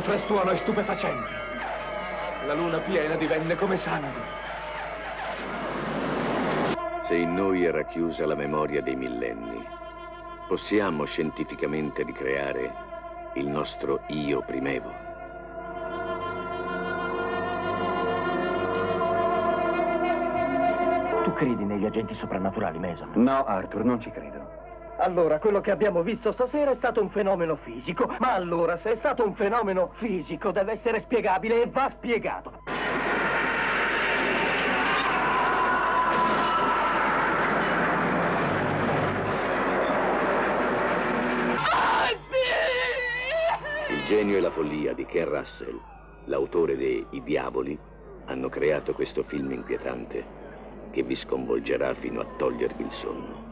frastuono è stupefacente. La luna piena divenne come sangue. Se in noi è racchiusa la memoria dei millenni, possiamo scientificamente ricreare il nostro io primevo. Tu credi negli agenti soprannaturali, Mason? No, Arthur, non ci credo. Allora, quello che abbiamo visto stasera è stato un fenomeno fisico. Ma allora, se è stato un fenomeno fisico, deve essere spiegabile e va spiegato. Il genio e la follia di Ken Russell, l'autore de I Diavoli, hanno creato questo film inquietante che vi sconvolgerà fino a togliervi il sonno.